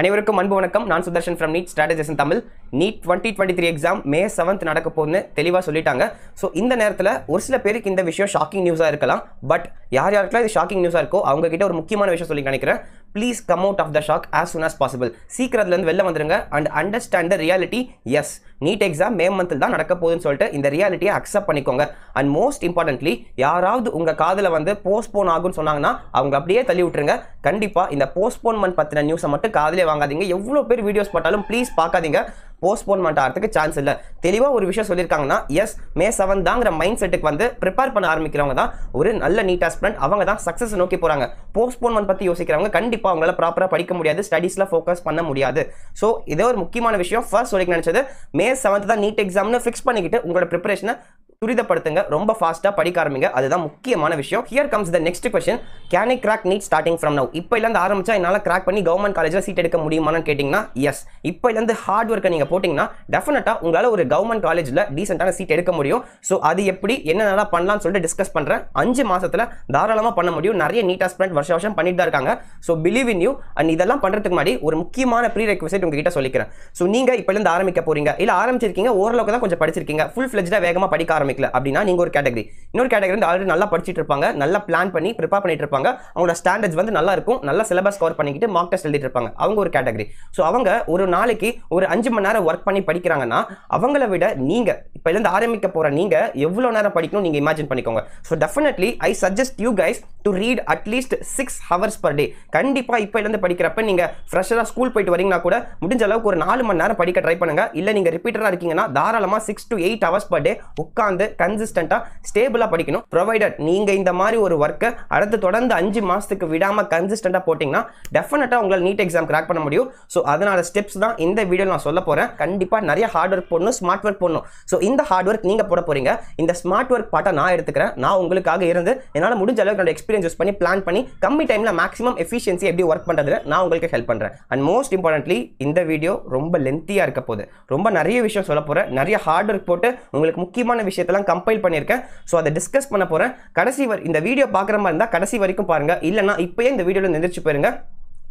அனைவருக்கும் அன்பு வணக்கம். நான் Sudarshan from NEET strategies Tamil. NEET twenty twenty three exam May seventh நடக்க போகுதுன்னு தெளிவாக சொல்லிட்டாங்க. ஸோ இந்த நேரத்தில் ஒரு சில பேருக்கு இந்த விஷயம் ஷாக்கிங் நியூஸாக இருக்கலாம். பட் யார் யாருக்கெல்லாம் இது ஷாக்கிங் நியூஸாக இருக்கோ அவங்க கிட்ட ஒரு முக்கியமான விஷயம் சொல்லி நினைக்கிறேன். Please come out of the shock as soon as possible சீக்கிரத்துலேருந்து வெளில வந்துருங்க and understand the reality is NEET exam May மந்தில் தான் நடக்க போகுதுன்னு சொல்லிட்டு இந்த ரியாலிட்டியை அக்செப்ட் பண்ணிக்கோங்க. அண்ட் மோஸ்ட் இம்பார்ட்டன்ட்லி யாராவது உங்கள் காதில் வந்து போஸ்ட்போன் ஆகும்னு சொன்னாங்கன்னா அவங்க அப்படியே தள்ளி விட்டுருங்க. கண்டிப்பாக இந்த போஸ்ட்போன்மெண்ட் பற்றின நியூஸை மட்டும் காதிலே வாங்காதீங்க. எவ்வளோ பேர் வீடியோஸ் போட்டாலும் ப்ளீஸ் பார்க்காதீங்க. போஸ்ட்போன்மெண்ட் ஆகிறதுக்கு சான்ஸ் இல்லை. தெளிவாக ஒரு விஷயம் சொல்லியிருக்காங்கன்னா எஸ் மே செவன் தாங்கிற மைண்ட் செட்டுக்கு வந்து ப்ரிப்பேர் பண்ண ஆரம்பிக்கிறவங்க தான் ஒரு நல்ல நீட் ஆஸ்பிரண்ட் அவங்க தான் சக்ஸஸ் நோக்கி போகிறாங்க போஸ்ட்போன்மெண்ட் பற்றி யோசிக்கிறவங்க கண்டிப்பாக அவங்களால ப்ராப்பராக படிக்க முடியாது ஸ்டடீஸில் ஃபோக்கஸ் பண்ண முடியாது. ஸோ இதே ஒரு முக்கியமான விஷயம். ஃபர்ஸ்ட் சொல்லிக்க நினச்சது மே செவன்த் தான் நீட் எக்ஸாம்னு ஃபிக்ஸ் பண்ணிக்கிட்டு உங்களோட ப்ரிப்பரேஷனை துரிதப்படுத்துங்க ரொம்ப ஃபாஸ்ட்டாக படிக்க ஆரம்பிங்க. அதுதான் முக்கியமான விஷயம். Here comes the next question can I crack NEET starting from now இப்போ இருந்து ஆரம்பிச்சா என்னால் கிராக் பண்ணி கவர்மெண்ட் காலேஜில் சீட் எடுக்க முடியுமான்னு கேட்டிங்கன்னா எஸ் இப்போ இருந்து ஹார்ட் ஒர்க்கை நீங்கள் போட்டிங்கன்னா டெஃபினட்டாக உங்களால் ஒரு கவர்மெண்ட் காலேஜில் டீசெண்டான சீட் எடுக்க முடியும். ஸோ அது எப்படி என்னென்னலாம் பண்ணலாம்னு சொல்லிட்டு டிஸ்கஸ் பண்ணுறேன் அஞ்சு மாதத்தில் தாராளமாக பண்ண முடியும். நிறைய நீட் ஆஸ்பிரண்ட் வருஷம் வருஷம் பண்ணிட்டு தான் இருக்காங்க. So believe in you and இதெல்லாம் பண்ணுறதுக்கு முன்னாடி ஒரு முக்கியமான ப்ரீ ரெக்வசைட் உங்ககிட்ட சொல்லிக்கிறேன். ஸோ நீங்கள் இப்போ இருந்து ஆரம்பிக்க போகிறீங்க இல்லை ஆரம்பிச்சிருக்கீங்க ஓரளவுக்கு தான் கொஞ்சம் படிச்சிருக்கீங்க. ஃபுல் ஃப்ளெஜ்டாக வேகமாக படிக்க ஆரம்பிக்கல. அப்படின்னா நீங்கள் ஒரு கேட்டகரி இன்னொரு கேட்டகரி வந்து ஆல்ரெடி நல்லா படிச்சுட்டு இருப்பாங்க. நல்லா பிளான் பண்ணி ப்ரிப்பேர் பண்ணிட்டு இருப்பாங்க. அவங்களோட ஸ்டாண்டர்ட்ஸ் வந்து நல்லா இருக்கும். நல்ல சிலபஸ் கவர் பண்ணிக்கிட்டு மார்க் டெஸ்ட் எழுதிட்டு இருப்பாங்க. அவங்க ஒரு கேட்டகரி ஸோ அவங்க ஒரு நாளைக்கு ஒரு அஞ்சு மணி நேரம் ஒர்க் பண்ணி படிக்கிறாங்கன்னா அவங்கள விட நீங்க இப்போ இருந்து ஆரம்பிக்க போற நீங்க எவ்வளோ நேரம் படிக்கணும் நீங்க இமேஜின் பண்ணிக்கோங்க. So definitely I suggest you guys to read at least six hours per day கண்டிப்பா இப்போ இருந்து படிக்கிறப்ப நீங்க ஃப்ரெஷராக ஸ்கூல் போயிட்டு வரீங்கன்னா கூட முடிஞ்ச அளவுக்கு ஒரு நாலு மணி நேரம் படிக்க ட்ரை பண்ணுங்க. இல்ல நீங்க ரிப்பீட்டரா இருக்கீங்கன்னா தாராளமா six to eight hours per day உட்காந்து கன்சிஸ்டண்டா ஸ்டேபிளா படிக்கணும். ப்ரொவைடட் நீங்க இந்த மாதிரி ஒரு ஒர்க்கை அடுத்து தொடர்ந்து அஞ்சு மாதத்துக்கு விடாமல் கன்சிஸ்டண்டா போட்டீங்கன்னா டெஃபினட்டாக உங்களால் நீட் எக்ஸாம் கிராக் பண்ண முடியும். ஸோ அதனால் ஸ்டெப்ஸ் தான் இந்த வீடியோ நான் சொல்ல போறேன். கண்டிப்பா நிறைய ஹார்ட் ஒர்க் போடணும் ஸ்மார்ட் ஒர்க் போடணும். ஸோ இந்த ஹார்ட் ஒர்க் நீங்க போட போறீங்க. இந்த ஸ்மார்ட் ஒர்க் பாட்டை நான் எடுத்துக்கிறேன். நான் உங்களுக்காக இருந்து என்னால் முடிஞ்ச அளவுக்கு என்னோட எக்ஸ்பீரியன்ஸ் யூஸ் பண்ணி பிளான் பண்ணி கம்மி டைம்ல மேக்ஸிமம் எஃபிஷியன்சி எப்படி ஒர்க் பண்றதுல நான் உங்களுக்கு ஹெல்ப் பண்றேன். அண்ட் மோஸ்ட் இம்பார்ட்டன்ட்லி இந்த வீடியோ ரொம்ப லென்த்தியா இருக்க போகுது. ரொம்ப நிறைய விஷயம் சொல்ல போறேன். நிறைய ஹார்ட் ஒர்க் போட்டு உங்களுக்கு முக்கியமான விஷயத்த இதெல்லாம் கம்பைல் பண்ணியிருக்கேன். ஸோ அதை டிஸ்கஸ் பண்ண போகிறேன் கடைசி வரை இந்த வீடியோ பார்க்குற மாதிரி இருந்தால் கடைசி வரைக்கும் பாருங்க. இல்லைன்னா இப்பயே இந்த வீடியோவில் எந்திரிச்சு போயிருங்க.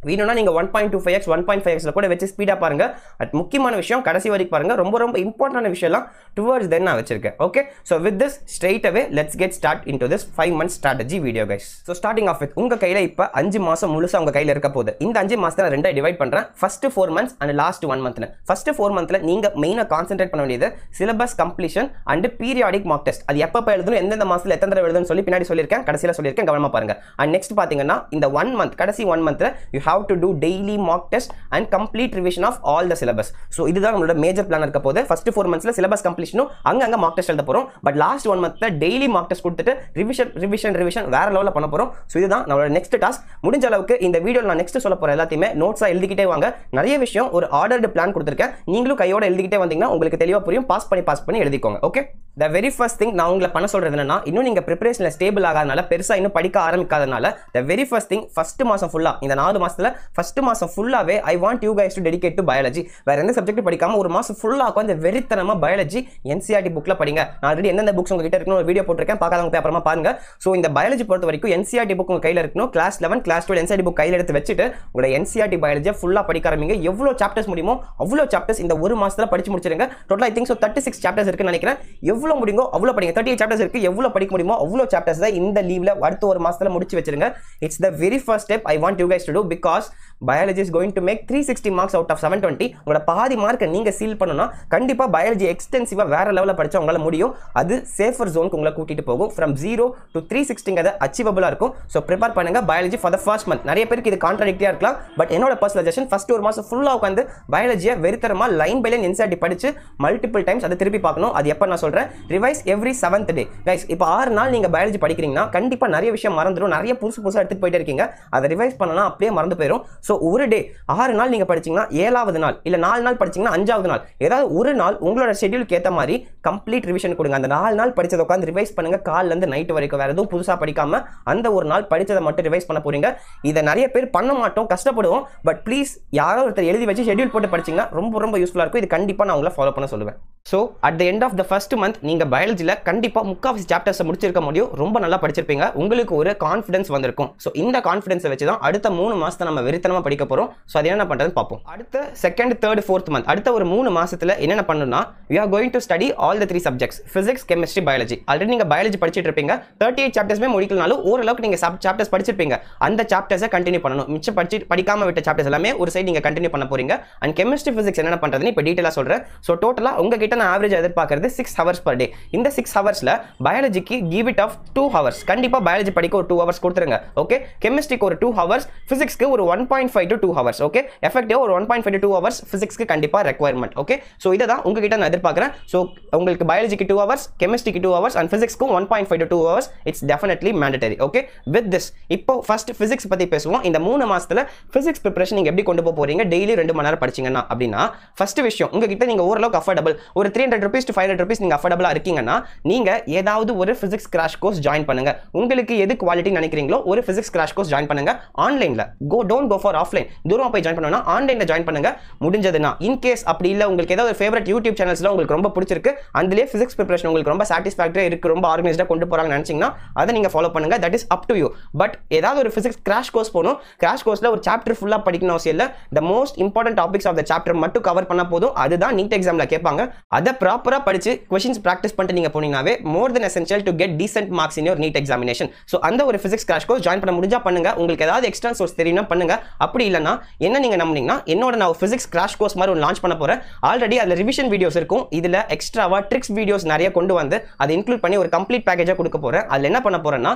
வேணும்னா நீங்கள் one point two five x one point five எக்ஸில் கூட வச்சு ஸ்பீடாக பாருங்க. அட் முக்கியமான விஷயம். கடைசி வரைக்கும் பாருங்க. ரொம்ப ரொம்ப இம்பார்ட்டன்டான விஷயம்லாம் டுவர்ட்ஸ் தென் நான் வச்சிருக்கேன். Okay so with this straight away let's get start in to this five months strategy video guys so starting off with உங்கள் கையில் இப்போ அஞ்சு மாதம் முழுசாக உங்கள் கையில் இருக்க போகுது. இந்த அஞ்சு மாதத்தை நான் ரெண்டாக டிவைட் பண்ணுறேன் first four months and last one மந்த்னு first four மந்த்தில் நீங்கள் மெயினாக கான்சென்ட்ரேட் பண்ண வேண்டியது syllabus completion and periodic mock test அது எப்போ எழுதணும் எந்தெந்த மாதத்தில் எத்தனை தடவை எழுதணும்னு சொல்லி பின்னாடி சொல்லியிருக்கேன். கடைசியில் சொல்லியிருக்கேன். கவனமாக பாருங்க. அண்ட் நெக்ஸ்ட் பார்த்தீங்கன்னா இந்த ஒன் மந்த் கடைசி ஒன் மந்த்தில் you have to do daily mock test and complete revision of all the syllabus so இதுதான் நம்மளோட மேஜர் பிளான் இருக்க போது ஃபர்ஸ்ட் ஃபோர் மந்த்ஸில் சிலபஸ் கம்ப்ளீஷனும் அங்கங்க மார்க் டெஸ்ட் எழுத போகிறோம் பட் லாஸ்ட் ஒன் மந்த்தில் டெய்லி மார்க் டெஸ்ட் கொடுத்துட்டு ரிவிஷன் ரிவிஷன் ரிவிஷன் வேற லெவலில் பண்ண போகிறோம் ஸோ இதுதான் நம்மளோட நெக்ஸ்ட் டாஸ்க் முடிஞ்ச அளவுக்கு இந்த வீடியோ நான் நெக்ஸ்ட் சொல்ல போகிற எல்லாத்தையுமே நோட்ஸாக எழுதிக்கிட்டே வாங்க. நிறைய விஷயம் ஒரு ஆர்டர்டு பிளான் கொடுத்துருக்கேன். நீங்களும் கையோட எழுதிக்கிட்டே வந்தீங்கன்னா உங்களுக்கு தெளிவாக புரியும். பாஸ் பண்ணி பாஸ் பண்ணி எழுதிக்கோங்க. Okay the very first thing நான் உங்களை பண்ண சொல்றது என்னன்னா இன்னும் நீங்க ப்ரிப்பரேஷனில் ஸ்டேபிள் ஆகாதனால பெருசா இன்னும் படிக்க ஆரம்பிக்காதனால the very first thing first மாசம் ஃபுல்லா இந்த நாலு மாசத்துல ஃபர்ஸ்ட் மாசம் ஃபுல்லாவே I want you guys to dedicate to biology வேற எந்த சப்ஜெக்ட் படிக்காம ஒரு மாசம் ஃபுல்லா உட்காந்து வெறித்தனமா பயாலஜி என்சிஆர்டி புக்ல படிங்க. நான் ஆல்ரெடி எந்தெந்த புக்ஸ் உங்ககிட்ட இருக்கணும் ஒரு வீடியோ போட்டிருக்கேன். பார்க்காதவங்க போய் அப்புறமா பாருங்க. ஸோ இந்த பயாலஜி பொறுத்த வரைக்கும் என்சிஆர்டி புக் உங்க கையில இருக்கணும். Class eleven class twelve NCERT book கையில் எடுத்து வச்சுட்டு உங்களோட என்சிஆர்டி பயாலஜியை ஃபுல்லா படிக்க ஆரம்பிங்க. எவ்வளோ சாப்டர்ஸ் முடியுமோ அவ்வளோ சாப்டர்ஸ் இந்த ஒரு மாசத்துல படிச்சு முடிச்சிருங்க. Total I think so thirty six chapters இருக்குன்னு நினைக்கிறேன். எவ்வளோ முடியுமோ அவ்வளோ படிங்க. தேர்ட்டி எயிட் சாப்டர்ஸ் இருக்கு. எவ்வளோ படிக்க முடியுமோ அவ்வளோ சாப்டர்ஸ் தான் இந்த லீவ்ல அடுத்த ஒரு மாசத்துல முடிச்சு வச்சிருங்க. It's the very first step I want you guys to do because biology is going to make three sixty marks out of seven twenty உங்களோட பாதி மார்க்கை நீங்கள் சீல் பண்ணணும்னா கண்டிப்பாக பயாலஜி எக்ஸ்டென்சிவாக வேற லெவலில் படித்தா உங்களால் முடியும். அது சேஃபர் ஜோனுக்கு உங்களை கூட்டிட்டு போகும். ஃப்ரம் ஜீரோ டு த்ரீ சிக்ஸ்டிங்கிறது அச்சீவபிளாக இருக்கும். ஸோ ப்ரிப்பேர் பண்ணுங்க biology for the first month நிறைய பேருக்கு இது கான்ட்ராடிக்டியாக இருக்கலாம். பட் என்னோட பர்சனல் சஜஷன் ஃபஸ்ட் ஒரு மாதம் ஃபுல்லாக உட்காந்து பயாலஜியை வெறுத்தரமாக லைன் பை லைன் என்சிஆர்டி படிச்சு மல்டிபிள் டைம்ஸ் அதை திருப்பி பார்க்கணும். அது எப்போ நான் சொல்கிறேன் revise every seventh day guys இப்போ ஆறு நாள் நீங்கள் பயாலஜி படிக்கிறீங்கன்னா கண்டிப்பாக நிறைய விஷயம் மறந்துடும். நிறைய புதுசு புதுசாக எடுத்துகிட்டு போயிட்டே இருக்கீங்க. அதை ரிவைஸ் பண்ணலாம். அப்படியே மறந்து போயிடும் ஸோ ஒரு டே ஆறு நாள் நீங்கள் படிச்சிங்கன்னா ஏழாவது நாள் இல்லை நாலு நாள் படிச்சிங்கன்னா அஞ்சாவது நாள். ஏதாவது ஒரு நாள் உங்களோட ஷெட்யூலுக்கு ஏற்ற மாதிரி கம்ப்ளீட் ரிவிஷன் கொடுங்க. அந்த நாலு நாள் படித்ததை உட்காந்து ரிவைஸ் பண்ணுங்கள் காலிலேருந்து நைட்டு வரைக்கும் வேறு எதுவும் புதுசாக படிக்காமல் அந்த ஒரு நாள் படித்ததை மட்டும் ரிவைஸ் பண்ண போகிறீங்க இதை நிறைய பேர் பண்ண மாட்டோம் கஷ்டப்படுவோம். பட் ப்ளீஸ் யாரோ ஒருத்தர் எழுதி வச்சு ஷெட்யூல் போட்டு படிச்சிங்கன்னா ரொம்ப ரொம்ப யூஸ்ஃபுல்லாக இருக்கும். இது கண்டிப்பாக நான் உங்களை ஃபாலோ பண்ண சொல்லுவேன். So at the end of the first month நீங்கள் பயாலஜியில் கண்டிப்பாக முக்காவாசி சாப்டர்ஸை முடிச்சிருக்க முடியும். ரொம்ப நல்லா படிச்சிருப்பீங்க. உங்களுக்கு ஒரு கான்ஃபிடன்ஸ் வந்திருக்கும். ஸோ இந்த கான்ஃபிடன்ஸை வச்சு தான் அடுத்த மூணு மாதத்தை நம்ம வெறித்தனமாக படிக்க போகிறோம் ஸோ அது என்ன பண்ணுறதுன்னு பார்ப்போம். அடுத்த செகண்ட் தேர்ட் ஃபோர்த் மந்த் அடுத்த ஒரு மூணு மாதத்தில் என்னென்ன பண்ணணும்னா you are going to study all the three subjects physics chemistry biology already நீங்கள் பயாலஜி படிச்சுட்டு இருப்பீங்க. தேர்ட்டி எயிட் சாப்டர்ஸ்மே முடிக்கலனாலும் ஓரளவுக்கு நீங்கள் சப் சாப்டர்ஸ் படிச்சிருப்பீங்க. அந்த சாப்டர்ஸை கண்டினியூ பண்ணணும். மிச்சம் படிச்சு படிக்காமல் விட்ட சாப்டர்ஸ் எல்லாமே ஒரு சைடு நீங்கள் கண்டினியூ பண்ண போகிறீங்க அண்ட் கெமிஸ்ட்ரி ஃபிசிக்ஸ் என்னென்ன பண்ணுறதுன்னு இப்போ டீட்டெயிலாக சொல்கிறேன் ஸோ டோட்டலாக உங்ககிட்ட நான் ஆவரேஜ் எதிர்பார்க்கறது சிக்ஸ் ஹவர்ஸ் பர் டே இந்த சிக்ஸ் ஹவர்ஸில் பயாலஜிக்கு give it of two hours கண்டிப்பாக பயாலஜி படிக்க ஒரு டூ ஹவர்ஸ் கொடுத்துருங்க. ஓகே கெமிஸ்ட்ரிக்கு ஒரு டூ ஹவர்ஸ் ஃபிசிக்ஸ்க்கு ஒரு one point five to two hours okay எஃபெக்டிவாக ஒரு one point five to two hours ஃபிசிக்ஸ்க்கு கண்டிப்பா ரெக்வயர்மெண்ட் ஓகே ஸோ இதை தான் உங்ககிட்ட நான் எதிர்பார்க்குறேன். ஸோ உங்களுக்கு பயாலஜிக்கு டூ ஹவர்ஸ் கெமிஸ்ட்ரிக்கு two hours and ஃபிசிக்ஸ்க்கும் one point five to two hours it's definitely mandatory okay with this இப்போ ஃபர்ஸ்ட் பிசிக்ஸ் பத்தி பேசுவோம். இந்த மூணு மாதத்தில் பிசிக்ஸ் ப்ரிப்பரேஷன் நீங்கள் எப்படி கொண்டு போக போறீங்க? டெய்லி ரெண்டு மணி நேரம் படிச்சீங்கன்னா அப்படின்னா ஃபர்ஸ்ட் விஷயம் உங்ககிட்ட நீங்க ஓரளவுக்கு அஃபோர்டபுள் ஒரு three hundred rupees to five hundred rupees நீங்கள் அஃபோர்டபுளாக இருக்கீங்கன்னா நீங்க ஏதாவது ஒரு ஃபிசிக்ஸ் கிராஷ் கோர்ஸ் ஜாயின் பண்ணுங்க. உங்களுக்கு எது குவாலிட்டி நினைக்கிறீங்களோ ஒரு ஃபிசிக்ஸ் கிராஷ் கோர்ஸ் ஜாயின் பண்ணுங்க. ஆன்லைன்ல go don't go for offline தூரம் போய் ஜாயின் பண்ணணும்னா ஆன்லைனில் ஜாயின் பண்ணுங்க. முடிஞ்சதுன்னா இன் கேஸ் அப்படி இல்லை உங்களுக்கு ஏதாவது ஃபேவரட் யூடியூப் சேனல்ஸ்ல உங்களுக்கு ரொம்ப பிடிச்சிருக்கு அதுலேயே பிசிக்ஸ் ப்ரிப்பரேஷன் உங்களுக்கு ரொம்ப சாட்டிஸ்ஃபேக்டரியா இருக்கு ரொம்ப ஆர்கனைஸ்டா கொண்டு போகிறாங்கன்னு நினைச்சீங்கன்னா அதை நீங்கள் ஃபாலோ பண்ணுங்க. That is up to you but ஏதாவது ஒரு ஃபிசிக்ஸ் கிராஷ் கோர்ஸ் போகணும். கிராஷ் கோர்ஸில் ஒரு சாப்டர் ஃபுல்லாக படிக்கணும் அவசியம் இல்லை. The most important topics of the chapter மட்டும் கவர் பண்ணால் போதும். அதுதான் நீட் எக்ஸாம்ல கேட்பாங்க. அதை ப்ராப்பராக படிச்சு கொஸ்டின்ஸ் ப்ராக்டிஸ் பண்ணிட்டு நீங்கள் போனீங்கன்னாவே more then essential to get decent marks in your NEET examination so அந்த ஒரு ஃபிசிக்ஸ் கிராஷ் கோர்ஸ் ஜாயின் பண்ண முடிஞ்சா பண்ணுங்க. உங்களுக்கு ஏதாவது எக்ஸ்ட்ரா சோர்ஸ் தெரியும்னா பண்ணுங்க. அப்படி இல்லைன்னா என்ன நீங்க நம்பினீங்கன்னா என்னோட நான் பிசிக்ஸ் கிராஷ் கோர்ஸ் மாதிரி ஒன்று லான்ச் பண்ண போறேன். ஆல்ரெடி அதில் ரிவிஷன் வீடியோஸ் இருக்கும். இதுல எக்ஸ்ட்ராவா ட்ரிக்ஸ் வீடியோஸ் நிறைய கொண்டு வந்து அதை இன்க்ளூட் பண்ணி ஒரு கம்ப்ளீட் பேக்கேஜாக கொடுக்க போறேன். அதில் என்ன பண்ண போறேன்னா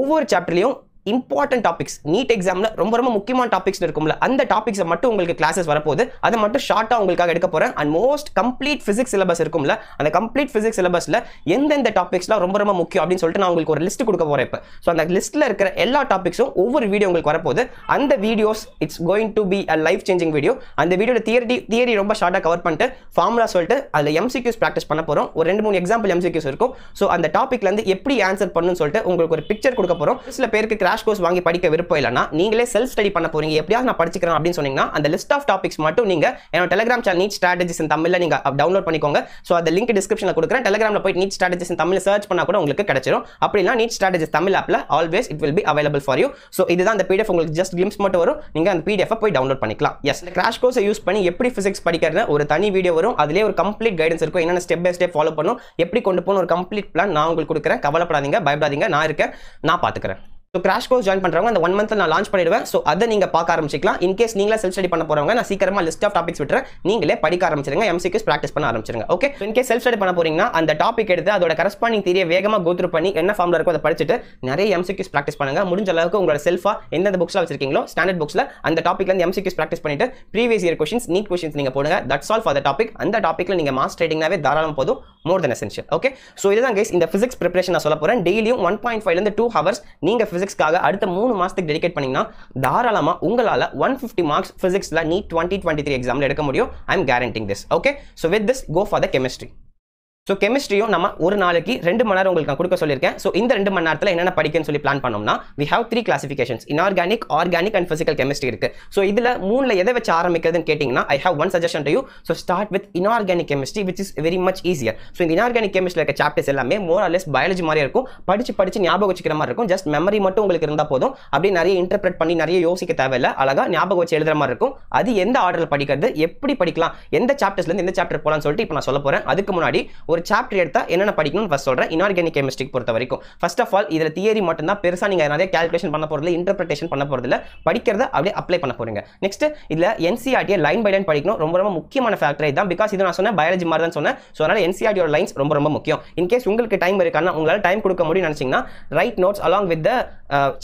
ஒவ்வொரு சாப்டர்லையும் இம்பார்ட்டன்ட் டாபிக்ஸ் நீட் எக்ஸாமில் ரொம்ப ரொம்ப முக்கியமான டாபிக்ஸ் இருக்கும்ல. அந்த டாபிக்ஸை மட்டும் உங்களுக்கு கிளாஸஸ் வரப்போகுது. அதை மட்டும் ஷார்ட்டாக உங்களுக்காக எடுக்க போகிறேன் and most complete physics syllabus இருக்கும்ல. அந்த கம்ப்ளீட் ஃபிசிக்ஸ் சிலபஸில் எந்தெந்த டாபிக்ஸ்லாம் ரொம்ப ரொம்ப முக்கியம் அப்படின்னு சொல்லிட்டு நான் உங்களுக்கு ஒரு லிஸ்ட் கொடுக்க போகிறேன் இப்போ. ஸோ அந்த லிஸ்ட்டில் இருக்கிற எல்லா டாபிக்ஸும் ஒவ்வொரு வீடியோ உங்களுக்கு வரப்போகுது. அந்த videos it's going to be a life changing video அந்த வீடியோட தியரி தியரி ரொம்ப ஷார்ட்டாக கவர் பண்ணிட்டு ஃபார்முலா சொல்லிட்டு அதில் எம்சிக்யூஸ் ப்ராக்டிஸ் பண்ண போகிறோம் ஒரு ரெண்டு மூணு எக்ஸாம்பிள் எம்சிக்யூஸ் இருக்கும். ஸோ அந்த டாப்பிக்லேருந்து எப்படி ஆன்சர் பண்ணணும்னு சொல்லிட்டு உங்களுக்கு ஒரு பிக்சர் கொடுக்க போகிறோம் சில பேருக்கு கிராஷ் கோர்ஸ் வாங்கி படிக்க விருப்பம் இல்லைனா நீங்களே செல்ஃப் ஸ்டடி பண்ண போறீங்க. எப்படியாவது நான் படிச்சுக்கிறேன் அப்படின்னு சொன்னீங்கன்னா அந்த லிஸ்ட் ஆஃப் டாபிக்ஸ் மட்டும் நீங்க என்னோட டெலிகிராம் சேனல் நீட் ஸ்ட்ராட்டஜிஸ் தமிழ்ல நீங்க டவுன்லோட் பண்ணிக்கோங்க. ஸோ அந்த லிங்க் டிஸ்கிரிப்ஷனில் கொடுக்குறேன். டெலிகிராமில் போய் நீட் ஸ்ட்ராட்டஜிஸ் தமிழ் சர்ச் பண்ணா கூட உங்களுக்கு கிடைச்சிரும். அப்படின்னா நீட் ஸ்ட்ராட்டஜிஸ் தமிழ் ஆப்ல always it will be available for you so இதுதான் அந்த பிடிஎஃப் உங்களுக்கு ஜஸ்ட் கிளிம்ஸ் மட்டும் வரும். நீங்க அந்த பிடிஎஃப் போய் டவுன்லோட் பண்ணிக்கலாம். எஸ் கிராஷ் கோர்ஸை யூஸ் பண்ணி எப்படி ஃபிசிக்ஸ் படிக்கிறது ஒரு தனி வீடியோ வரும். அதுலேயே ஒரு கம்ப்ளீட் கைடன்ஸ் இருக்கும். என்னென்ன ஸ்டெப் பை ஸ்டெப் ஃபாலோ பண்ணும். எப்படி கொண்டு போகணும் ஒரு கம்ப்ளீட் பிளான் நான் உங்களுக்கு கொடுக்குறேன். கவலைப்படாதீங்க பயப்படாதீங்க. நான் இருக்கேன். நான் பார்த்துக்கிறேன். ஸோ கிராஷ் கோர்ஸ் ஜாயின் பண்ணுறவங்க அந்த ஒன் மந்த்தில் நான் லான்ச் பண்ணிடுவேன். ஸோ அதை நீங்கள் பார்க்க ஆரம்பிச்சிக்கலாம். இன்கேஸ் நீங்களே செல்ஃப் ஸ்டடி பண்ண போகிறவங்க நான் சீக்கிரமா லிஸ்ட் ஆஃப் டாபிக்ஸ் விட்டுறேன். நீங்களே படிக்க ஆரம்பிச்சிருங்க எம்சிக்யூஸ் ப்ராக்டிஸ் பண்ண ஆரம்பிச்சிருங்க. ஓகே இன்கேஸ் செல்ஃப் ஸ்டடி பண்ண போறீங்கன்னா அந்த டாபிக் எடுத்து அதோட கரஸ்பாண்டிங் திரிய வேகமாக கோத்ரூ பண்ணி என்ன ஃபார்ம்ல இருக்கோ அதை படிச்சுட்டு நிறைய எம்சிக்யூஸ் ப்ராக்டிஸ் பண்ணுங்க. முடிஞ்ச அளவுக்கு உங்களோட செல்ஃபா எந்தெந்த புக்ஸில் வச்சிருக்கீங்களோ ஸ்டாண்டர்ட் புக்ஸ்ல அந்த டாப்பிக்லேருந்து எம்சிக்யூஸ் ப்ராக்டிஸ் பண்ணிட்டு previous year questions NEET questions நீங்கள் போடுங்க. That's all for the topic அந்த டாப்பிக்கில் நீங்கள் மாஸ் ரைட்டிங்னாவே தாராளம் போதும். More than essential okay so இதுதான் கைஸ் இந்த ஃபிசிக்ஸ் ப்ரிப்பரேஷன் நான் சொல்ல போறேன். டெய்லியும் ஒன் பாயிண்ட் ஃபைவ்லேருந்து டூ ஹவர்ஸ் நீங்க ஃபிசிக்ஸ்க்காக அடுத்த மூணு மாசத்துக்கு டெடிகேட் பண்ணீங்கன்னா தாராளமாக உங்களால் ஒன் ஃபிஃப்டி மார்க்ஸ் ஃபிசிக்ஸில் நீட் டுவெண்ட்டி டுவெண்ட்டி த்ரீ எக்ஸாமில் எடுக்க முடியும். I am guaranteeing this okay so with this go for the chemistry so கெமிஸ்ட்ரியும் நம்ம ஒரு நாளைக்கு ரெண்டு மணி நேரம் உங்களுக்கு நான் கொடுக்க சொல்லியிருக்கேன். ஸோ இந்த ரெண்டு மணி நேரத்தில் என்னென்ன படிக்கன்னு சொல்லி பிளான் பண்ணோம்னா we have three classifications inorganic organic and physical chemistry இருக்கு. ஸோ இதில் மூணில் எதை வச்சு ஆரம்பிக்கிறதுன்னு கேட்டிங்கன்னா I have one suggestion to you so start with inorganic chemistry which is very much easier so இந்த இன்ஆர்கானிக் கெமிஸ்ட்ரி இருக்க சாப்டர்ஸ் எல்லாமே மோர் ஆர்லெஸ் பயாலஜி மாதிரி இருக்கும். படிச்சு படிச்சு ஞாபகம் வச்சுக்கிற மாதிரி இருக்கும். ஜஸ்ட் மெமரி மட்டும் உங்களுக்கு இருந்தால் போதும். அப்படியே நிறைய இன்டர்பிரட் பண்ணி நிறைய யோசிக்க தேவையில்லை. அழகா ஞாபகம் வச்சு எழுதுற மாதிரி இருக்கும். அது எந்த ஆர்டரில் படிக்கிறது எப்படி படிக்கலாம் எந்த சாப்டர்ஸ்லேருந்து எந்த சாப்டர் போகலாம்னு சொல்லிட்டு இப்போ நான் சொல்ல போகிறேன் அதுக்கு முன்னாடி ஒரு சாப்டர் எடுத்தால் என்னென்ன படிக்கணும்னு ஃபஸ்ட் சொல்கிறேன் இன்ஆர்கானிக் கெமிஸ்ட்ரி பொறுத்த வரைக்கும். ஃபர்ஸ்ட் ஆஃப் ஆல் இதில் தியரி மட்டும்தான். பெருசாக நீங்கள் நிறைய கேல்குலேஷன் பண்ண போகிறதில்ல இன்டர்பிரேஷன் பண்ண போகிறதில்ல படிக்கிறத அப்படியே அப்ளை பண்ண போறீங்க. நெக்ஸ்ட் இதில் என்சிஆர்டியை லைன் பை லைன் படிக்கணும். ரொம்ப ரொம்ப முக்கியமான ஃபேக்டர் இதுதான். பிகாஸ் இது நான் சொன்னேன் பயாலஜி மாதிரி தான் சொன்னேன். ஸோ அதனால் என்சிஆர்டியோட லைன்ஸ் ரொம்ப ரொம்ப முக்கியம். இன்கேஸ் உங்களுக்கு டைம் இருக்கானா உங்களால் டைம் கொடுக்க முடியும்னு நினச்சிங்கன்னா write notes along with the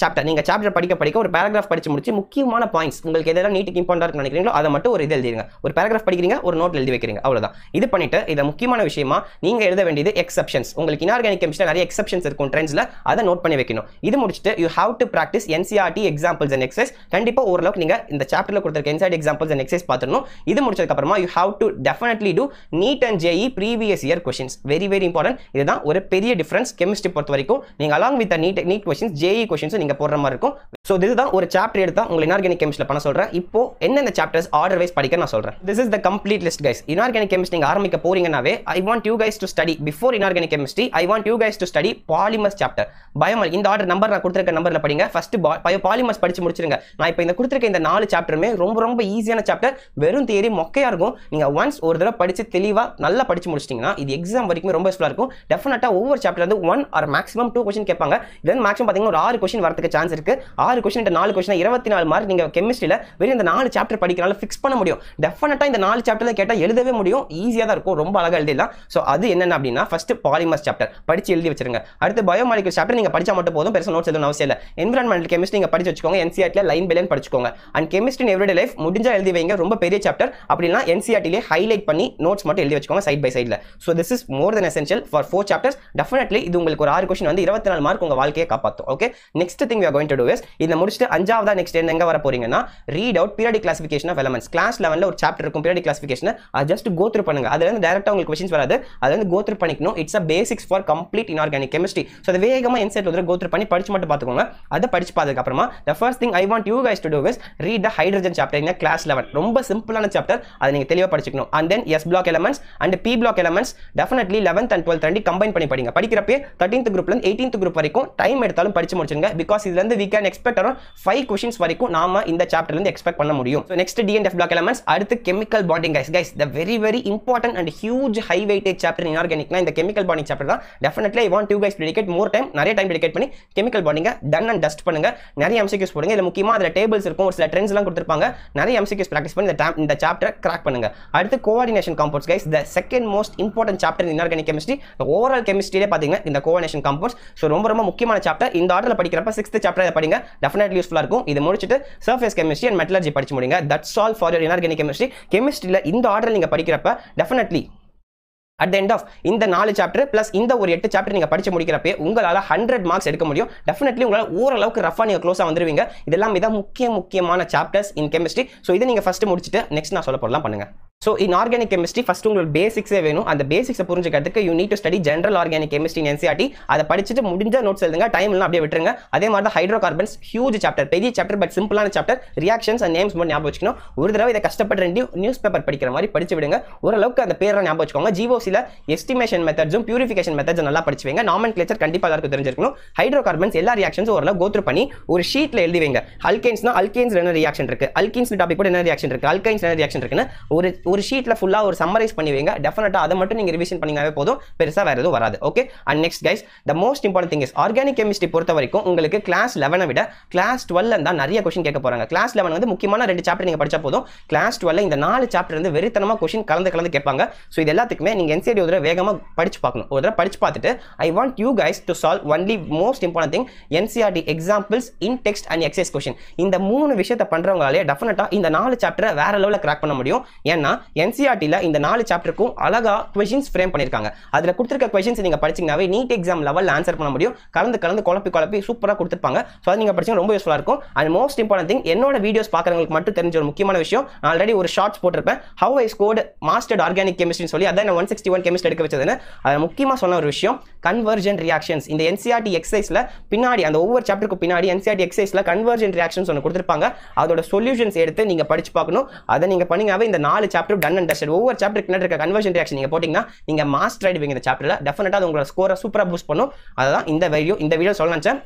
chapter நீங்கள் சாப்டர் படிக்க படிக்க ஒரு பேராகிராஃப் படிச்சு முடிச்சு முக்கியமான பாயிண்ட்ஸ் உங்களுக்கு எதெல்லாம் நீட்டுக்கு இம்பார்ட்டாக நினைக்கிறீங்களோ அதை மட்டும் ஒரு இது எழுதிருங்க. ஒரு பேராகிராஃப் படிக்கிறீங்க ஒரு நோட் எழுதி வைக்கிறீங்க. அவ்வளோதான் இது பண்ணிட்டு இதை முக்கியமான விஷயமா நீங்கள் எழுத வேண்டியது எக்ஸப்ஷன்ஸ் உங்களுக்கு இன்ஆர்கானிக் கெமிஸ்ட்ரி நிறைய எக்ஸப்ஷன்ஸ் இருக்கும் ட்ரெண்ட்ஸில் அதை நோட் பண்ணி வைக்கணும். இது முடிச்சுட்டு you have to practise NCERT examples and exercises கண்டிப்பாக ஓரளவுக்கு நீங்கள் இந்த சாப்டரில் கொடுத்துருக்க என்சிஆர்டி எக்ஸாம்பிள்ஸ் அண்ட் எக்ஸஸ் பார்த்துடணும். இது முடிச்சதுக்கப்புறமா you have to definitely do NEET and JEE previous year questions very very important இதுதான் ஒரு பெரிய டிஃப்ரென்ஸ் கெமிஸ்ட்ரி பொறுத்த வரைக்கும். நீங்கள் along with NEET NEET questions JEE questions நீங்கள் போடுற மாதிரி இருக்கும். ஸோ இதுதான் ஒரு சாப்டர் எடுத்தால் உங்களை இன்ஆர்கானிக் கெமிஸ்ட்ரியில் பண்ண சொல்கிறேன் இப்போ என்னென்ன சாப்டர்ஸ் ஆர்டர் வைஸ் படிக்க நான் சொல்கிறேன் this is the complete list guys inorganic chemistry நீங்கள் ஆரம்பிக்க போறீங்கன்னாவே I want you guys guys to study before inorganic chemistry I want you guys to study polymers chapter பயோமல் இந்த ஆர்டர் நம்பர் நான் கொடுத்துருக்க நம்பரில் படிங்க. ஃபர்ஸ்ட் பயோ பாலிமர்ஸ் படிச்சு முடிச்சிருங்க. நான் இப்போ இந்த கொடுத்துருக்க இந்த நாலு சாப்டருமே ரொம்ப ரொம்ப ஈஸியான சாப்டர் வெறும் தியரி மொக்கையா இருக்கும். நீங்க ஒன்ஸ் ஒரு தடவை படிச்சு தெளிவா நல்லா படிச்சு முடிச்சிட்டீங்கன்னா இது எக்ஸாம் வரைக்கும் ரொம்ப யூஸ்ஃபுல்லாக இருக்கும். டெஃபினட்டா ஒவ்வொரு சாப்டர் வந்து one or maximum two question கேட்பாங்க. இது மேக்ஸிமம் பார்த்தீங்கன்னா ஒரு ஆறு கொஸ்டின் வரதுக்கு சான்ஸ் இருக்கு. ஆறு கொஸ்டின் நாலு கொஸ்டின் இருபத்தி நாலு மார்க் நீங்க கெமிஸ்ட்ரியில் வெறும் இந்த நாலு சாப்டர் படிக்கிறனால ஃபிக்ஸ் பண்ண முடியும். டெஃபினட்டா இந்த நாலு சாப்டர்ல கேட்டால் எழுதவே முடியும். ஈஸியாக தான் இருக்கும். ரொம்ப அழகாக எழுதிடலாம். ஸோ அது என்னென்ன அப்படின்னா ஃபஸ்ட்டு பாலிமர்ஸ் சாப்டர் படித்து எழுதி வச்சிருங்க. அடுத்து பயோமாலிக்கல் சாப்டர் நீங்கள் படிச்சா மட்டும் போதும் பெருசாக நோட்ஸ் எதுவும் அவசியம் இல்லை. என்விரான்மெண்டல் கெமிஸ்ட்ரி நீங்கள் படிச்சு வச்சுக்கோங்க. என்சிஆர்டியில் லைன் பை லைன் படிச்சுக்கோங்க. அண்ட் கெமிஸ்ட்ரி எவ்ரிடே லைஃப் முடிஞ்சால் எழுதி வைங்க. ரொம்ப பெரிய சாப்டர் அப்படின்னா என்சிஆர்டிலே ஹைலைட் பண்ணி நோட்ஸ் மட்டும் எழுதி வச்சுக்கோங்க சைட் பை சைடில் so this is more than essential for four chapters definitely இது உங்களுக்கு ஒரு ஆறு கொஸ்டின் வந்து இருபத்தி நாலு மார்க் உங்கள் வாழ்க்கையை காப்பாற்றும் okay next thing you going to do is இதை முடிச்சுட்டு அஞ்சாவதா நெக்ஸ்ட் எங்க வர போறீங்கன்னா read out periodic classification of elements class லெவனில் ஒரு சாப்டர் இருக்கும் பீரியடிக் கிளாசிஃபிகேஷன் அது ஜஸ்ட் கோ த்ரூ பண்ணுங்க. அதுல இருந்து உங்களுக்கு கொஸ்டின்ஸ் வராது. அது வந்து கோத்ரூ பண்ணிக்கணும். It's a basics for complete inorganic chemistry so அதை வேகமா என் வந்து கோத்ரூ பண்ணி படிச்சு மட்டும் பார்த்துக்கோங்க. அதை படிச்சு பார்த்ததுக்கப்புறமா the first thing I want you guys to do is read the hydrogen chapter இந்த கிளாஸ் லெவன் ரொம்ப சிம்பிளான சாப்டர் அதை நீங்கள் தெளிவாக படிச்சுக்கணும். And then s block elements and p block elements definitely eleventh and twelfth ரெண்டு கம்பைன் பண்ணி படிங்க. படிக்கிறப்பே தேர்ட்டீன்த் குரூப்ல எயிட்டீன்த் குரூப் வரைக்கும் டைம் எடுத்தாலும் படிச்சு முடிச்சுங்க பிகாஸ் இதுல இருந்து we can expect around five questions வரைக்கும் நாம இந்த சாப்டர்ல இருந்து எக்ஸ்பெக்ட் பண்ண முடியும். So next d and f block elements அடுத்து chemical bonding guys guys the very very important and huge high weightage chapter இன்ஆர்கானிக்னா இந்த கெமிக்கல் பாண்டிங் சாப்டர் தான். Definitely I want to guys dedicate more time நிறைய time dedicate பண்ணி chemical பாண்டிங்க done and dust பண்ணுங்க. நிறைய MCQs போடுங்க. இதில் முக்கியமாக அதில் டேபிள்ஸ் இருக்கும். ஒரு சில ட்ரெண்ட்ஸ்லாம் கொடுத்துருப்பாங்க. நிறைய எம்சிக்யூஸ் ப்ராக்டிஸ் பண்ணி இந்த இந்த சாப்டர் கிராக் பண்ணுங்க. அடுத்து coordination compounds guys the second most important chapter in inorganic chemistry overall கெமிஸ்ட்ரியிலே பார்த்தீங்கன்னா இந்த கோஆர்டினேஷன் காம்பவுண்ட்ஸ் ஸோ ரொம்ப ரொம்ப முக்கியமான சாப்டர் இந்த ஆர்டரில் படிக்கிறப்ப சிக்ஸ்த் சாப்டர் இதை படிங்க. டெஃபினெட்லி யூஸ்ஃபுல்லாக இருக்கும். இது முடிச்சுட்டு சர்ஃபேஸ் கெமிஸ்ட்ரி அண்ட் மெட்டலஜி படிச்சு முடிங்க. That's all for inorganic chemistry கெமிஸ்ட்ரியில் இந்த ஆர்டர் நீங்கள் படிக்கிறப்ப டெஃபினெட்லி அட் எண்ட் ஆஃப் இந்த நாலு சாப்டர் பிளஸ் இந்த ஒரு எட்டு சாப்டர் நீங்கள் படிச்சு முடிக்கிறப்பே உங்களால் ஹண்ட்ரட் மார்க்ஸ் எடுக்க முடியும். டெஃபினெட்லி உங்களால் ஓரளவுக்கு ரஃபாக நீங்கள் க்ளோஸாக வந்துருவீங்க. இதெல்லாம் மிக முக்கிய முக்கியமான சாப்டர்ஸ் இன் கெமிஸ்ட்ரி ஸோ இதை நீங்கள் ஃபஸ்ட்டு முடிச்சுட்டு நெக்ஸ்ட் நான் சொல்ல போடலாம் பண்ணுங்க. So in organic chemistry first உங்களுக்கு பேசிக்ஸே வேணும். அந்த பேசிக்ஸை புரிஞ்சுக்கிறதுக்கு you need to study general organic chemistry NCERT அதை படிச்சுட்டு முடிஞ்ச நோட்ஸ் எழுதுங்க. டைம் எல்லாம் அப்படியே விட்டுருங்க. அதே மாதிரி தான் ஹைட்ரோ கார்பன்ஸ் ஹியூஜ் சாப்டர் பெரிய சாப்டர் பட் சிம்பிளான சாப்டர் ரியாக்ஷன்ஸ் அண்ட் நேம்ஸ் மட்டும் ஞாபகம் வச்சுக்கணும். ஒரு தடவை இதை கஷ்டப்பட்டு ரெண்டு நியூஸ் பேப்பர் படிக்கிற மாதிரி படிச்சு விடுங்க. ஓரளவுக்கு அந்த பேரை ஞாபகம் வச்சுக்கோங்க. ஜிஓசியில் எஸ்டிமேஷன் மெத்தட்ஸும் பியூரிஃபிகேஷன் மெத்தட்ஸ் நல்லா படிச்சு வைங்க. நாமன் கிளேச்சர் கண்டிப்பாக எல்லாருக்கும் தெரிஞ்சிருக்கணும். ஹைட்ரோ கார்பன்ஸ் எல்லா ரியாக்ஷன்ஸும் ஓரளவு கோத்ரூ பண்ணி ஒரு ஷீட்டில் எழுதி வைங்க. அல்கைன்ஸ்னா அல்கைன்ஸ் என்ன ரியாக்ஷன் இருக்கு? அல்கைன்ஸ் டாபிக் கூட என்ன ரியாக்ஷன் இருக்கு? அல்கைன்ஸ் என்ன ரியாக்ஷன் இருக்குன்னு ஒரு ஒரு ஷீட்டில் ஃபுல்லாக ஒரு சம்மரைஸ் பண்ணி வைங்க. டெஃபினட்டாக அதை மட்டும் நீங்கள் ரிவிஷன் பண்ணிங்கனாவே போதும். பெருசாக வேறு எதுவும் வராது. Okay and next guys the most important thing is organic chemistry பொறுத்த வரைக்கும் உங்களுக்கு கிளாஸ் லெவனை விட கிளாஸ் டுவெல் தான் நிறைய கொஷின் கேட்க போகிறாங்க கிளாஸ் லெவன் வந்து முக்கியமான ரெண்டு சாப்டர் நீங்கள் படிச்சா போதும். கிளாஸ் டுவெல் இந்த நாலு சாப்டர் வந்து வெறித்தனமாக கொஷின் கலந்து கலந்து கேட்பாங்க. ஸோ இது எல்லாத்துக்குமே நீங்கள் என்சிடி ஒரு தடவை வேகமாக படிச்சு பார்க்கணும். ஒரு தடவை படிச்சு பார்த்துட்டு I want you guys to solve only most important thing NCERT examples in text and exercise question இந்த மூணு விஷயத்தை பண்ணுறவங்களாலே டெஃபினட்டாக இந்த நாலு சாப்டரை வேற லெவலில் கிராக் பண்ண முடியும். ஏன்னா என்சிஆர்டியில் இந்த நாலு சாப்டருக்கும் அழகா கொஷின்ஸ் ஃப்ரேம் பண்ணியிருக்காங்க அதில் கொடுத்துருக்க கொஷின்ஸ் நீங்கள் படிச்சிங்கனாவே நீட் எக்ஸாம் லெவலில் ஆன்சர் பண்ண முடியும். கலந்து கலந்து குழப்பி குழப்பி சூப்பராக கொடுத்துருப்பாங்க. ஸோ அது நீங்கள் படிச்சீங்க ரொம்ப யூஸ்ஃபுல்லாக இருக்கும். அண்ட் மோஸ்ட் இம்பார்ட்டன்ட் திங் என்னோட வீடியோஸ் பார்க்குறவங்களுக்கு மட்டும் தெரிஞ்ச ஒரு முக்கியமான விஷயம் நான் ஆல்ரெடி ஒரு ஷார்ட்ஸ் போட்டிருப்பேன். How I scored mastered organic கெமிஸ்ட்ரின்னு சொல்லி அதான் ஒன் சிக்ஸ்டி ஒன் கெமிஸ்ட் எடுக்க வச்சதுன்னு. அதில் முக்கியமாக சொன்ன ஒரு விஷயம் கன்வர்ஜன் ரியாக்ஷன்ஸ் இந்த என்சிஆர்டி எக்ஸைஸில் பின்னாடி அந்த ஒவ்வொரு சாப்டருக்கு பின்னாடி என்சிஆர்டி எக்ஸைஸில் கன்வர்ஜன் ரியாக்ஷன்ஸ் ஒன்று கொடுத்துருப்பாங்க. அதோட சொல்யூஷன்ஸ் எடுத்து நீங்கள் படிச்சு பார்க்கணும். அதை நீங்கள் பண்ணீங்கன்னாவே இந்த நாலு சாப்டர் டன் அண்ட் டஸ்டட் ஒவ்வொரு சாப்டர் பின்னாடி இருக்க கன்வர்ஷன் ரியாக்ஷன் நீங்கள் போட்டிங்கன்னா நீங்கள் மாஸ்டர் ஆயிடுவீங்க இந்த சாப்டரில் டெஃபினட்டாக அது உங்களோட ஸ்கோரை சூப்பராக பூஸ்ட் பண்ணும். அதுதான் இந்த வீடியோ இந்த வீடியோ சொல்ல நினச்சேன்.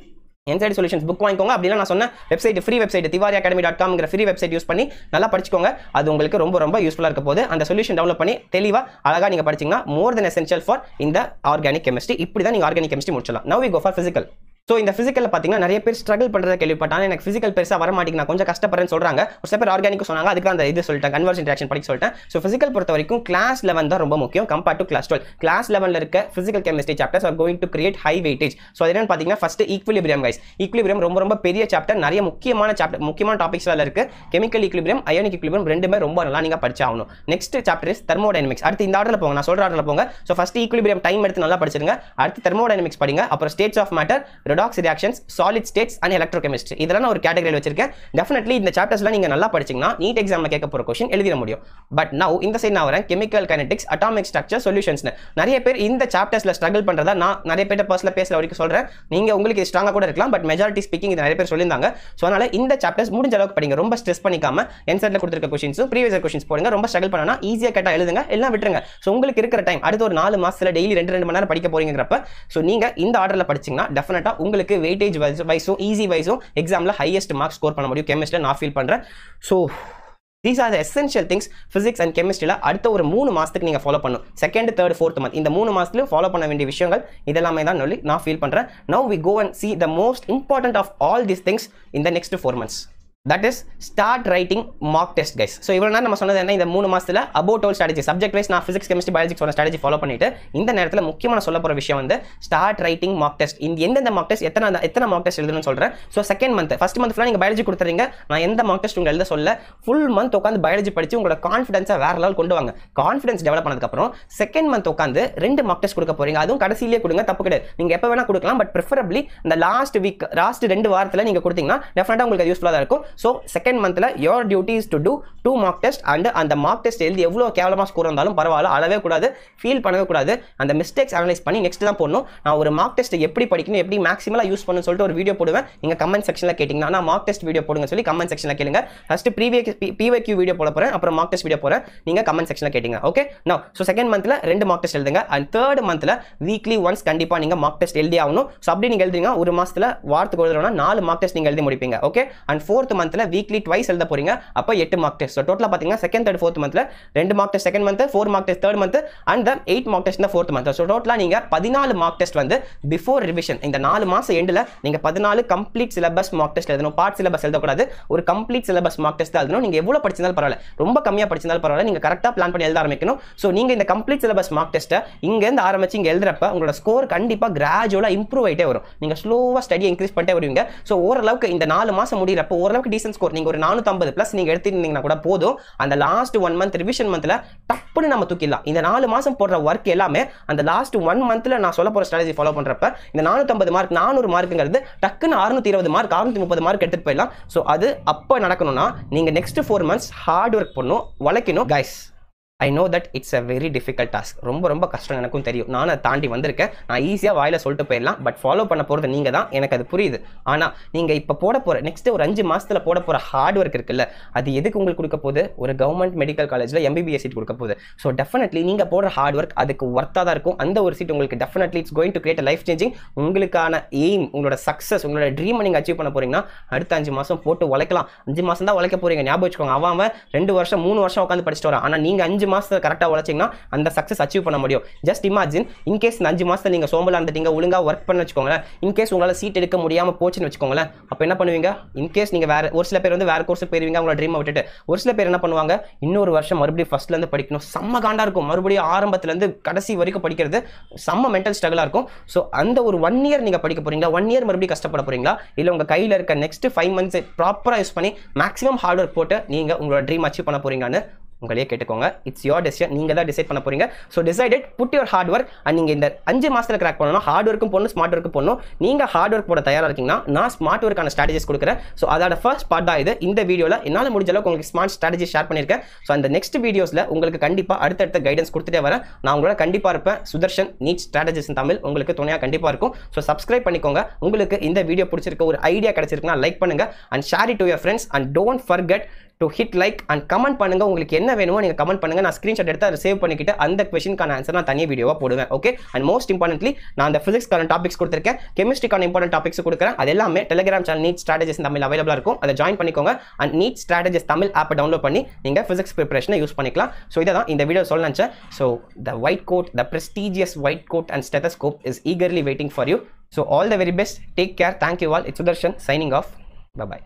என்சைடு சொல்யூஷன்ஸ் புக் வாங்கிக்கோங்க. அப்படின்னா நான் சொன்ன website free website Tiwari academy dot காம்ங்கிற free website use பண்ணி நல்லா படிச்சுக்கோங்க. அது உங்களுக்கு ரொம்ப ரொம்ப யூஸ்ஃபுல்லாக இருக்க போது அந்த சொல்யூஷன் டெவலப் பண்ணி தெளிவாக அழகாக நீங்கள் படிச்சீங்கன்னா மோர் தென் எசென்ஷியல் ஃபார் இந்த ஆர்கானிக் கெமிஸ்ட்ரி இப்படி தான் நீங்கள் organic chemistry முடிச்சலாம் now we go for physical so இந்த ஃபிசிக்கலில் பார்த்தீங்கன்னா நிறைய பேர் ஸ்ட்ரகிள் பண்ணுறதை கேள்விப்பட்டாங்க எனக்கு ஃபிசிக்கல் பெருசாக வர மாட்டேங்க நான் கொஞ்சம் கஷ்டப்படுறேன்னு சொல்கிறாங்க ஒரு சில பேர் ஆர்கானிக் சொன்னாங்க. அதுக்கு அந்த இது சொல்லிட்டேன். கன்வர்ஸ் இன்ட்ராக்ஷன் படிக்க சொல்லிட்டேன். ஸோ ஃபிசிக்கல் பொறுத்த வரைக்கும் கிளாஸ் லெவன் தான் ரொம்ப முக்கியம் compared to class twelve class லெவனில் இருக்க physical chemistry chapters are going to create high weightage so அது என்னன்னு பார்த்தீங்கன்னா ஃபஸ்ட் ஈக்குவலிபிரியம் கைஸ் ஈக்குவலிபிரியம் ரொம்ப ரொம்ப பெரிய சாப்டர் நிறைய முக்கியமான சாப்டர் முக்கியமான டாபிக்ஸ் இருக்கு. கெமிக்கல் ஈக்குலிபிரியம் அயோனிக் ஈக்குலிபிரியம் ரெண்டுமே ரொம்ப நல்லா நீங்கள் படிச்சாகணும். நெக்ஸ்ட் சாப்டர் இஸ் தெர்மோடைனமிக்ஸ் அடுத்து இந்த ஆர்டரில் போங்க. நான் சொல்கிற ஆர்டரில் போங்க. ஸோ ஃபஸ்ட் ஈக்குலிபிரியம் டைம் எடுத்து நல்லா படிச்சிருங்க. அடுத்து தெர்மோடைனமிக்ஸ் படிங்க. அப்புறம் states of matter redox reactions solid states and electrochemistry. இதெல்லாம் நான் ஒரு கேட்டகரியில் வச்சிருக்கேன். டெஃபினெட்லி இந்த சாப்டர்ஸ்லாம் நீங்கள் நல்லா படிச்சீங்கன்னா நீட் எக்ஸாமில் கேட்க போகிற கொஸ்டின் எழுதிட முடியும். பட் நவ் இந்த சைட் நான் வரேன். கெமிக்கல் கைனடிக்ஸ் அட்டாமிக் ஸ்ட்ரக்சர் சொல்யூஷன்ஸ்னு நிறைய பேர் இந்த சாப்டர்ஸில் ஸ்ட்ரகிள் பண்ணுறதா நான் நிறைய பேர் பர்சனல் பேசுகிற வரைக்கும் சொல்கிறேன் நீங்கள் உங்களுக்கு இது ஸ்ட்ராங்காக கூட இருக்கலாம். பட் மெஜாரிட்டி ஸ்பீக்கிங் இது நிறைய பேர் சொல்லியிருந்தாங்க. ஸோ அதனால் இந்த சாப்டர்ஸ் முடிஞ்ச அளவுக்கு படிங்க. ரொம்ப ஸ்ட்ரெஸ் பண்ணிக்காம என்செட்டில் கொடுத்துருக்க கொஸ்டின்ஸும் ப்ரீவியஸ் கொஸ்டின்ஸ் போடுங்க. ரொம்ப ஸ்ட்ரகிள் பண்ணனா ஈஸியாக கேட்டால் எழுதுங்க. எல்லாம் விட்டுருங்க. ஸோ உங்களுக்கு இருக்கிற டைம் அடுத்த ஒரு நாலு மாசத்துல டெய்லி ரெண்டு ரெண்டு மணி நேரம் படிக்க போறீங்கிறப்ப ஸோ நீங்க இந்த ஆர்டரில் படிச்சீங்கன்னா டெஃபினட்டா உங்களுக்கு வெயிட்டேஜ் வைஸ் வைஸும் ஈஸி வைஸும் எக்ஸாமில் ஹையஸ்ட் மார்க் ஸ்கோர் பண்ண முடியும். கெமிஸ்ட்ரியில் நான் ஃபீல் பண்ணுறேன் so these are the essential things physics and கெமிஸ்ட்ரியில் அடுத்த ஒரு மூணு மாதத்துக்கு நீங்கள் ஃபாலோ பண்ணும் செகண்ட் தேர்ட் ஃபோர்த் மந்த் இந்த மூணு மாதத்துலையும் ஃபாலோ பண்ண வேண்டிய விஷயங்கள் இதெல்லாமே தான் சொல்லி நான் ஃபீல் பண்ணுறேன் now we go and see the most important of all these things இந்த next four months that is start writing mark test guys so இவ்வளோ நேரம் நம்ம சொன்னது என்ன? இந்த மூணு மாதத்தில் about whole strategy subject wise நான் ஃபிசிக்ஸ் கெமிஸ்ட்ரி பயாலஜி சொன்ன ஸ்ட்ராட்டஜி ஃபாலோ பண்ணிட்டு இந்த நேரத்தில் முக்கியமான சொல்ல போகிற விஷயம் வந்து ஸ்டார்ட் ரைட்டிங் மார்க் டெஸ்ட் இந்த எந்தெந்த மார்க் டெஸ்ட் எத்தனை எத்தனை மார்க் டெஸ்ட் எழுதணும்னு சொல்கிறேன் so second month first month ஃபுல்லாக நீங்கள் பயாலஜி கொடுத்துறீங்க. நான் எந்த மார்க் டெஸ்ட் உங்கள் எழுத சொல்ல? ஃபுல் மந்த் உட்காந்து பயாலஜி படிச்சு உங்களோட கான்ஃபிடன்ஸை வேற லெவல் கொண்டு வாங்க. கான்ஃபிடன்ஸ் டெவலப் பண்ணதுக்கப்புறம் செகண்ட் மந்த் உட்காந்து ரெண்டு மார்க் டெஸ்ட் கொடுக்க போகிறீங்க அதுவும் கடைசியிலே கொடுங்க. தப்பு கிடையாது. நீங்கள் எப்போ வேணால் கொடுக்கலாம். பட் ப்ரிஃபரபிளி இந்த லாஸ்ட் வீக் லாஸ்ட் ரெண்டு வாரத்தில் நீங்கள் கொடுத்தீங்கன்னா டெஃபினட்டாக உங்களுக்கு யூஸ்ஃபுல்லாக தான் இருக்கும். ஸோ செகண்ட் மந்தில் your duty is to do two mark test and அந்த மார்க் டெஸ்ட் எழுதி எவ்வளோ கேவலமாக ஸ்கோர் வந்தாலும் பரவாயில்ல அளவே கூடாது ஃபீல் பண்ணவே கூடாது. அந்த மிஸ்டேக்ஸ் அனலைஸ் பண்ணி நெக்ஸ்ட் தான் போடணும். நான் ஒரு மார்க் டெஸ்ட் எப்படி படிக்கணும் எப்படி மேக்ஸிமலாக யூஸ் பண்ணணும்னு சொல்லிட்டு ஒரு வீடியோ போடுவேன். நீங்கள் கமெண்ட் செக்ஷனில் கேட்டிங்கன்னா நான் மார்க் டெஸ்ட் வீடியோ போடுங்க சொல்லி கமெண்ட் செக்ஷனில் கேளுங்க. ஃபஸ்ட் ப்ரீவியஸ் பிவைக்யூ வீடியோ போட போகிறேன் அப்புறம் மார்க் டெஸ்ட் வீடியோ போகிறேன் நீங்கள் கமெண்ட் செக்ஷனில் கேட்டிங்க ஓகே நோ ஸோ செகண்ட் மந்தில் ரெண்டு மார்க் டெஸ்ட் எழுதுங்க. அண்ட் தேர்ட் மந்தில் வீக்லி ஒன்ஸ் கண்டிப்பாக நீங்கள் மார்க் டெஸ்ட் எழுதி ஆகணும். ஸோ அப்படி நீங்கள் எழுதுங்க ஒரு மாதத்தில் வாரத்துக்கு ஒரு நாலு மார்க் டெஸ்ட் நீங்கள் எழுதி முடிப்பீங்க ஓகே அண்ட் ஃபோர்த் மந்த்தில் வீக்லி ட்வைஸ் எழுத போறீங்க. அப்போ எட்டு மார்க் டெஸ்ட் ஸோ டோட்டலாக பார்த்தீங்கன்னா செகண்ட் தேர்ட் ஃபோர்த் மந்த்தில் ரெண்டு mark test second month four mark test third month and eight mark test fourth month so டோட்டலாக நீங்கள் பதினாலு மார்க் டெஸ்ட் வந்து பிஃபோர் ரிவிஷன் இந்த நாலு மாதம் எண்டில் நீங்கள் பதினாலு கம்ப்ளீட் சிலபஸ் மார்க் டெஸ்ட் எழுதணும். பார்ட் சிலபஸ் எழுதக்கூடாது. ஒரு கம்ப்ளீட் சிலபஸ் மார்க் டெஸ்ட் எழுதணும். நீங்கள் எவ்வளோ படிச்சிருந்தாலும் பரவாயில்ல. ரொம்ப கம்மியாக படிச்சிருந்தாலும் பரவாயில்ல. நீங்கள் கரெக்டாக பிளான் பண்ணி எழுத ஆரம்பிக்கணும். ஸோ நீங்கள் இந்த கம்ப்ளீட் சிலபஸ் மார்க் டெஸ்ட்டை இங்கேருந்து ஆரம்பிச்சு இங்கே எழுதுறப்ப உங்களோட ஸ்கோர் கண்டிப்பாக கிராஜுவலாக இம்ப்ரூவ் ஆகிட்டே வரும். நீங்கள் ஸ்லோவாக ஸ்டடி இன்க்ரீஸ் பண்ணிட்டே வருவீங்க. ஸோ ஓரளவுக்கு இந்த நாலு மாதம் முடிகிறப்போ ஓரளவுக்கு டீசன்ட் ஸ்கோர் நீங்கள் ஒரு நானூற்றம்பது ப்ளஸ் நீங்கள் எடுத்துருந்தீங்கன்னா கூட போதும். அந்த லாஸ்ட் ஒன் மந்த் ரிவிஷன் மந்த்தில் டப்புன்னு நம்ம தூக்கிடலாம். இந்த நாலு மாதம் போடுற ஒர்க் எல்லாமே அந்த லாஸ்ட் ஒன் மந்த்தில் நான் சொல்ல போகிற ஸ்ட்ராட்டஜி ஃபாலோ பண்ணுறப்ப இந்த நானூற்றம்பது மார்க் நானூறு மார்க்குங்கிறது டக்குன்னு அறுநூத்தி இருபது மார்க் அறுநூத்தி முப்பது மார்க் எடுத்துகிட்டு போயிடலாம். ஸோ அது அப்போ நடக்கணும்னா நீங்கள் next four months hard work பண்ணணும் உழைக்கணும் guys I know that it's a very difficult task ரொம்ப ரொம்ப கஷ்டம் எனக்கும் தெரியும். நான் அதை தாண்டி வந்திருக்கேன். நான் ஈஸியாக வாயில சொல்லிட்டு போயிடலாம். பட் ஃபாலோ பண்ண போகிறது நீங்கள் தான். எனக்கு அது புரியுது. ஆனால் நீங்கள் இப்போ போட போகிற நெக்ஸ்ட் ஒரு அஞ்சு மாதத்தில் போட போகிற ஹார்ட் ஒர்க் இருக்குல்ல அது எதுக்கு உங்களுக்கு கொடுக்க போகுது? ஒரு கவர்மெண்ட் மெடிக்கல் காலேஜில் எம்பிபிஎஸ் சீட் கொடுக்க போகுது. ஸோ டெஃபினெட்லி நீங்கள் போடுற ஹார்ட் ஒர்க் அதுக்கு ஒர்த்தாக தான் இருக்கும். அந்த ஒரு சீட் உங்களுக்கு definitely it's going to create life changing உங்களுக்கான எய்ம் உங்களோட சக்ஸஸ் உங்களோட ட்ரீமை நீங்கள் அச்சீவ் பண்ண போறீங்கன்னா அடுத்த அஞ்சு மாதம் போட்டு உழைக்கலாம். அஞ்சு மாதம் தான் உழைக்க போறீங்க. ஞாபகம் வச்சுக்கோங்க. அவன் அவன் ரெண்டு வருஷம் மூணு வருஷம் உட்காந்து படிச்சுட்டு வரான். ஆனால் நீங்கள் அஞ்சு மாதத்தை கரெக்டாக உழைச்சிங்கன்னா அந்த சக்ஸஸ் அச்சீவ் பண்ண முடியும். ஜஸ்ட் இமாஜின் இன்கேஸ் இந்த அஞ்சு மாதத்தில் நீங்கள் சோம்பலாக இருந்துட்டீங்க ஒழுங்காக ஒர்க் பண்ண வச்சுக்கோங்களேன். இன்கேஸ் உங்களால் சீட் எடுக்க முடியாமல் போச்சுன்னு வச்சுக்கோங்களேன். அப்போ என்ன பண்ணுவீங்க? இன்கேஸ் நீங்கள் வேற ஒரு சில பேர் வந்து வேற கோர்ஸ் போயிருவீங்க அவங்கள ட்ரீமை விட்டுட்டு. ஒரு சில பேர் என்ன பண்ணுவாங்க? இன்னொரு வருஷம் மறுபடியும் ஃபஸ்ட்லேருந்து படிக்கணும். செம்ம காண்டாக இருக்கும். மறுபடியும் ஆரம்பத்துலேருந்து கடைசி வரைக்கும் படிக்கிறது செம்ம மென்டல் ஸ்ட்ரகிளாக இருக்கும். ஸோ அந்த ஒரு ஒன் இயர் நீங்கள் படிக்க போகிறீங்களா ஒன் இயர் மறுபடியும் கஷ்டப்பட போறீங்களா? இல்லை உங்கள் கையில் இருக்க நெக்ஸ்ட் ஃபைவ் மந்த்ஸ் ப்ராப்பராக யூஸ் பண்ணி மேக்ஸிமம் ஹார்ட் ஒர்க் போட்டு நீங்கள் உங்களோட ட்ரீம் அச்சீவ் பண்ண போறீங்கன்னு உங்களையே கேட்டுக்கோங்க. இட்ஸ் யோர் டெசிஷன் நீங்கள் தான் டிசைட் பண்ண போறீங்க. So decided put your hard work and நீங்கள் இந்த அஞ்சு மாதத்தில் கிராக் பண்ணணும் ஹார்ட் ஒர்க்கும் போடணும் ஸ்மார்ட் ஒர்க்கும் போடணும் நீங்கள் ஹார்ட் ஒர்க் போட தயாராக இருக்கீங்கன்னா நான் ஸ்மார்ட் ஒர்க்கான ஸ்ட்ராட்டஜிஸ் கொடுக்குறேன். ஸோ அதோட ஃபர்ஸ்ட் பார்ட் தான் இது. இந்த வீடியோவில் என்னால் முடிஞ்ச அளவுக்கு உங்களுக்கு ஸ்மார்ட் ஸ்ட்ராட்டஜி ஷேர் பண்ணியிருக்கேன். ஸோ அந்த நெக்ஸ்ட் வீடியோஸில் உங்களுக்கு கண்டிப்பாக அடுத்தடுத்த கைடன்ஸ் கொடுத்துட்டே வரேன். நான் உங்களோட கண்டிப்பாக இருப்பேன். சுதர்ஷன் நீட் ஸ்ட்ராட்டஜிஸ் தமிழ் உங்களுக்கு துணையாக கண்டிப்பாக இருக்கும். ஸோ சப்ஸ்கிரைப் பண்ணிக்கோங்க. உங்களுக்கு இந்த வீடியோ பிடிச்சிருக்க ஒரு ஐடியா கிடச்சிருக்குன்னா லைக் பண்ணுங்க. And share it to your friends and don't forget to hit like and comment பண்ணுங்க. உங்களுக்கு என்ன வேணுமோ நீங்கள் கமெண்ட் பண்ணுங்கள் நான் ஸ்க்ரீன்ஷாட் எடுத்து அதை சேவ் பண்ணிக்கிட்டு அந்த கொஸ்டினுக்கான ஆன்சர் நான் தனி வீடியோவாக போடுவேன். ஓகே அண்ட் மோஸ்ட் இம்பார்ட்டன்ட்லி நான் அந்த ஃபிசிக்ஸ்க்கான டாபிக்ஸ் கொடுத்துருக்கேன். கெமிஸ்ட்ரிக்கான இம்பார்ட்டன்ட் டாபிக்ஸ் கொடுக்குறேன். அது எல்லாமே Telegram channel NEET strategies Tamil அவைலபிளாக இருக்கும். அதை ஜாயின் பண்ணிக்கோங்க. அண்ட் நீட் ஸ்ட்ராட்டஜிஸ் தமிழ் ஆப்பை டவுன்லோட் பண்ணி நீங்கள் ஃபிசிக்ஸ் ப்ரிப்பரேஷனை யூஸ் பண்ணிக்கலாம். ஸோ இதை தான் இந்த வீடியோ சொல்ல நினச்சேன். So the white coat the prestigious white coat and stethoscope is eagerly waiting for you so all the very best take care thank you all it's Sudarshan signing off bye